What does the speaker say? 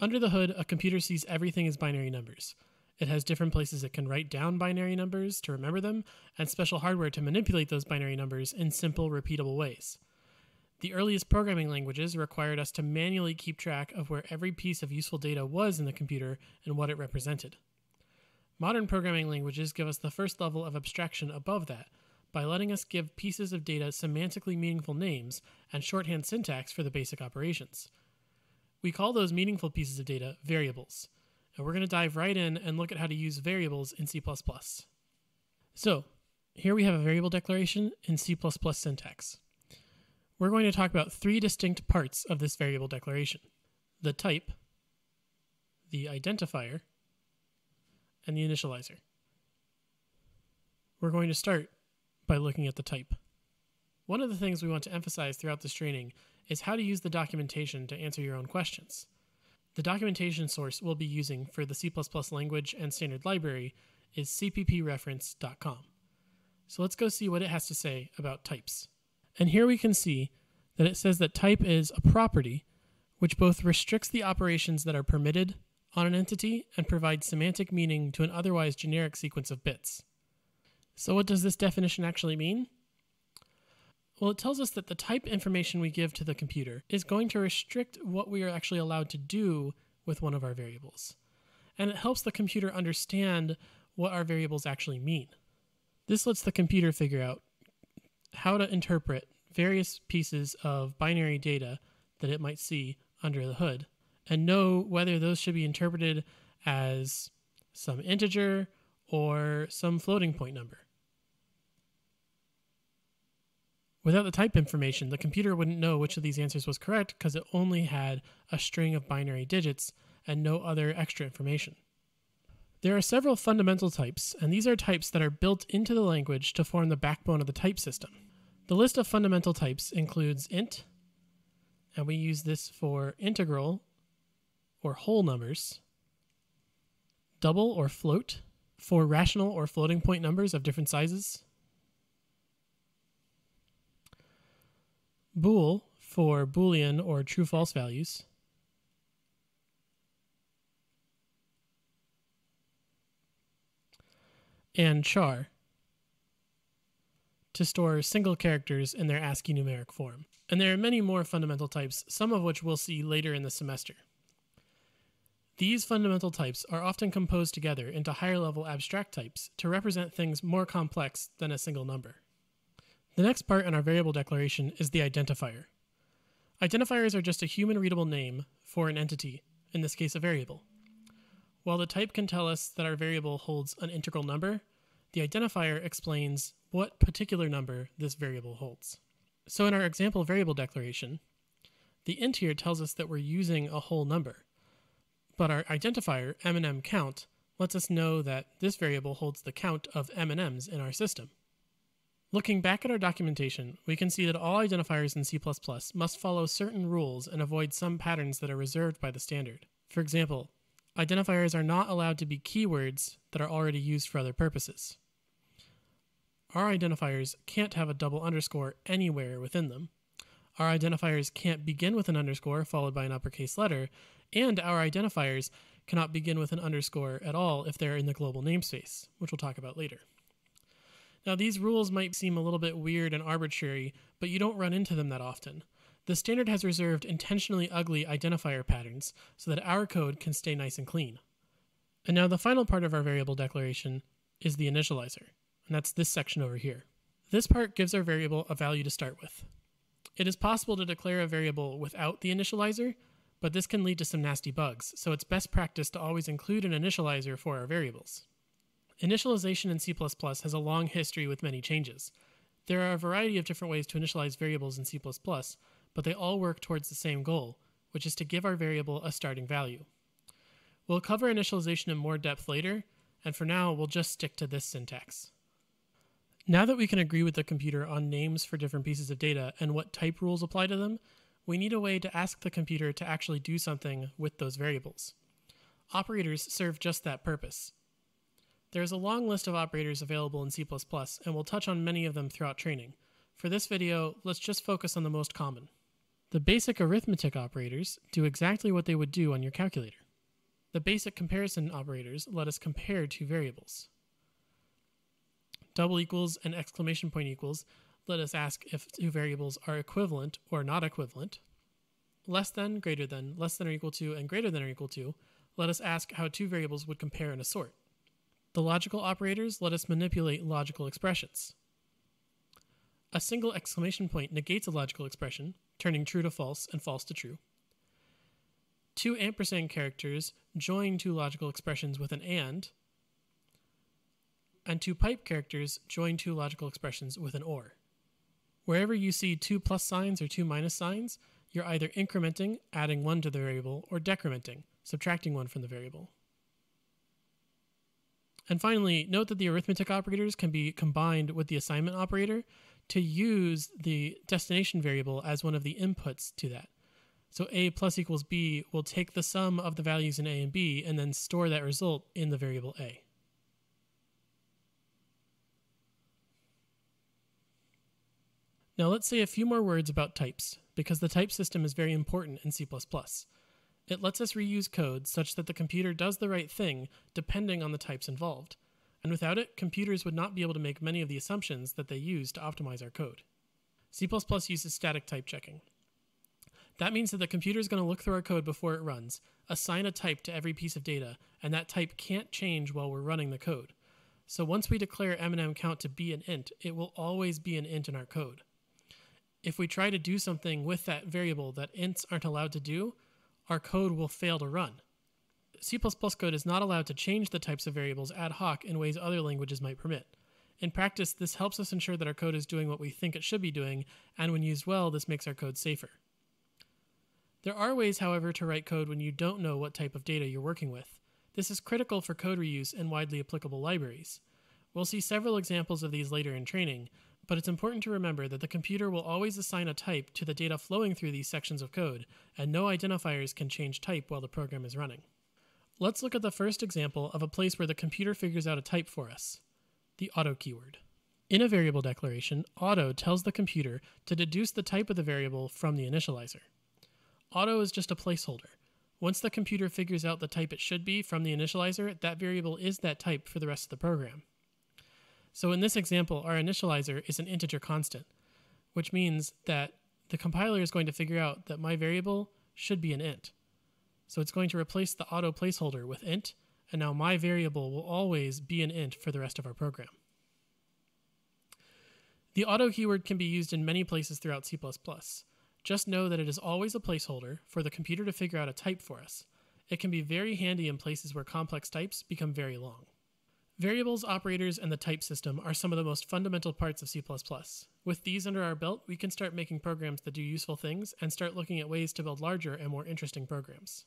Under the hood, a computer sees everything as binary numbers. It has different places it can write down binary numbers to remember them, and special hardware to manipulate those binary numbers in simple, repeatable ways. The earliest programming languages required us to manually keep track of where every piece of useful data was in the computer and what it represented. Modern programming languages give us the first level of abstraction above that by letting us give pieces of data semantically meaningful names and shorthand syntax for the basic operations. We call those meaningful pieces of data variables, and we're going to dive right in and look at how to use variables in C++. So, here we have a variable declaration in C++ syntax. We're going to talk about three distinct parts of this variable declaration. The type, the identifier, and the initializer. We're going to start by looking at the type. One of the things we want to emphasize throughout this training is how to use the documentation to answer your own questions. The documentation source we'll be using for the C++ language and standard library is cppreference.com. So let's go see what it has to say about types. And here we can see that it says that type is a property which both restricts the operations that are permitted on an entity and provides semantic meaning to an otherwise generic sequence of bits. So, what does this definition actually mean? Well, it tells us that the type information we give to the computer is going to restrict what we are actually allowed to do with one of our variables. And it helps the computer understand what our variables actually mean. This lets the computer figure out how to interpret various pieces of binary data that it might see under the hood and know whether those should be interpreted as some integer or some floating point number. Without the type information, the computer wouldn't know which of these answers was correct because it only had a string of binary digits and no other extra information. There are several fundamental types, and these are types that are built into the language to form the backbone of the type system. The list of fundamental types includes int, and we use this for integral or whole numbers, double or float for rational or floating point numbers of different sizes, bool for boolean or true false values, and char to store single characters in their ASCII numeric form. And there are many more fundamental types, some of which we'll see later in the semester. These fundamental types are often composed together into higher level abstract types to represent things more complex than a single number. The next part in our variable declaration is the identifier. Identifiers are just a human readable name for an entity, in this case a variable. While the type can tell us that our variable holds an integral number, the identifier explains what particular number this variable holds. So in our example variable declaration, the int here tells us that we're using a whole number, but our identifier, m&m count, lets us know that this variable holds the count of m&ms in our system. Looking back at our documentation, we can see that all identifiers in C++ must follow certain rules and avoid some patterns that are reserved by the standard. For example, identifiers are not allowed to be keywords that are already used for other purposes. Our identifiers can't have a double underscore anywhere within them. Our identifiers can't begin with an underscore followed by an uppercase letter, and our identifiers cannot begin with an underscore at all if they're in the global namespace, which we'll talk about later. Now, these rules might seem a little bit weird and arbitrary, but you don't run into them that often. The standard has reserved intentionally ugly identifier patterns so that our code can stay nice and clean. And now the final part of our variable declaration is the initializer, and that's this section over here. This part gives our variable a value to start with. It is possible to declare a variable without the initializer, but this can lead to some nasty bugs, so it's best practice to always include an initializer for our variables. Initialization in C++ has a long history with many changes. There are a variety of different ways to initialize variables in C++, but they all work towards the same goal, which is to give our variable a starting value. We'll cover initialization in more depth later, and for now we'll just stick to this syntax. Now that we can agree with the computer on names for different pieces of data and what type rules apply to them, we need a way to ask the computer to actually do something with those variables. Operators serve just that purpose. There is a long list of operators available in C++, and we'll touch on many of them throughout training. For this video, let's just focus on the most common. The basic arithmetic operators do exactly what they would do on your calculator. The basic comparison operators let us compare two variables. Double equals and exclamation point equals let us ask if two variables are equivalent or not equivalent. Less than, greater than, less than or equal to, and greater than or equal to let us ask how two variables would compare in a sort. The logical operators let us manipulate logical expressions. A single exclamation point negates a logical expression, turning true to false and false to true. Two ampersand characters join two logical expressions with an AND, and two pipe characters join two logical expressions with an OR. Wherever you see two plus signs or two minus signs, you're either incrementing, adding one to the variable, or decrementing, subtracting one from the variable. And finally, note that the arithmetic operators can be combined with the assignment operator to use the destination variable as one of the inputs to that. So a plus equals b will take the sum of the values in a and b and then store that result in the variable a. Now let's say a few more words about types, because the type system is very important in C++. It lets us reuse code such that the computer does the right thing depending on the types involved. And without it, computers would not be able to make many of the assumptions that they use to optimize our code. C++ uses static type checking. That means that the computer is going to look through our code before it runs, assign a type to every piece of data, and that type can't change while we're running the code. So once we declare m&m count to be an int, it will always be an int in our code. If we try to do something with that variable that ints aren't allowed to do, our code will fail to run. C++ code is not allowed to change the types of variables ad hoc in ways other languages might permit. In practice, this helps us ensure that our code is doing what we think it should be doing, and when used well, this makes our code safer. There are ways, however, to write code when you don't know what type of data you're working with. This is critical for code reuse in widely applicable libraries. We'll see several examples of these later in training, but it's important to remember that the computer will always assign a type to the data flowing through these sections of code, and no identifiers can change type while the program is running. Let's look at the first example of a place where the computer figures out a type for us the auto keyword. In a variable declaration, auto tells the computer to deduce the type of the variable from the initializer. Auto is just a placeholder. Once the computer figures out the type it should be from the initializer, that variable is that type for the rest of the program. So in this example, our initializer is an integer constant, which means that the compiler is going to figure out that my variable should be an int. So it's going to replace the auto placeholder with int, and now my variable will always be an int for the rest of our program. The auto keyword can be used in many places throughout C++. Just know that it is always a placeholder for the computer to figure out a type for us. It can be very handy in places where complex types become very long. Variables, operators, and the type system are some of the most fundamental parts of C++. With these under our belt, we can start making programs that do useful things and start looking at ways to build larger and more interesting programs.